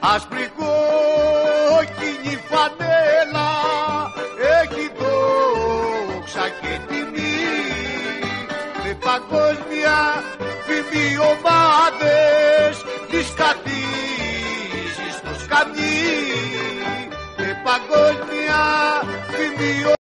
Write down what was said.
άσπρη κόκκινη φανέλα έχει δόξα και τιμή. Με παγκόσμια φημιωμάτα